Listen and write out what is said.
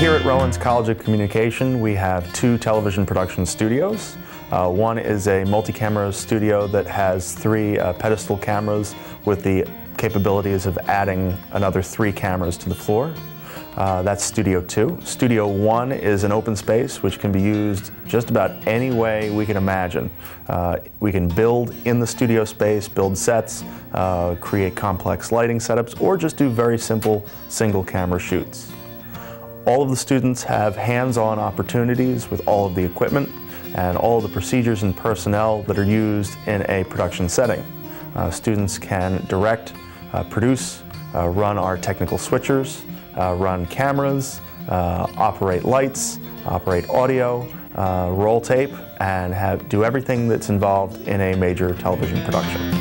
Lawrence College of Communication, we have two television production studios. Uh, one is a multi-camera studio that has three uh, pedestal cameras with the capabilities of adding another three cameras to the floor. Uh, that's Studio 2. Studio 1 is an open space which can be used just about any way we can imagine. Uh, we can build in the studio space, build sets, uh, create complex lighting setups, or just do very simple single camera shoots. All of the students have hands-on opportunities with all of the equipment and all the procedures and personnel that are used in a production setting. Uh, students can direct, uh, produce, uh, run our technical switchers, uh, run cameras, uh, operate lights, operate audio, uh, roll tape, and have, do everything that's involved in a major television production.